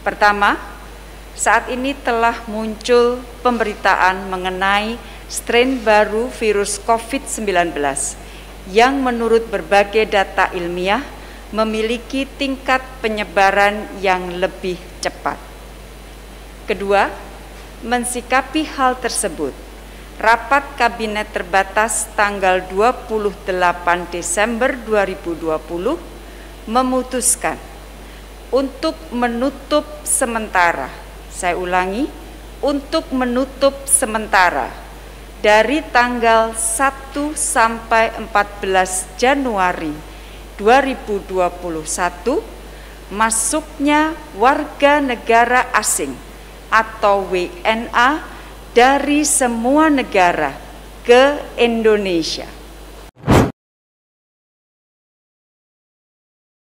Pertama, saat ini telah muncul pemberitaan mengenai strain baru virus COVID-19 yang menurut berbagai data ilmiah memiliki tingkat penyebaran yang lebih cepat. Kedua, mensikapi hal tersebut, rapat kabinet terbatas tanggal 28 Desember 2020 memutuskan untuk menutup sementara, saya ulangi, untuk menutup sementara. Dari tanggal 1 sampai 14 Januari 2021 masuknya warga negara asing atau WNA dari semua negara ke Indonesia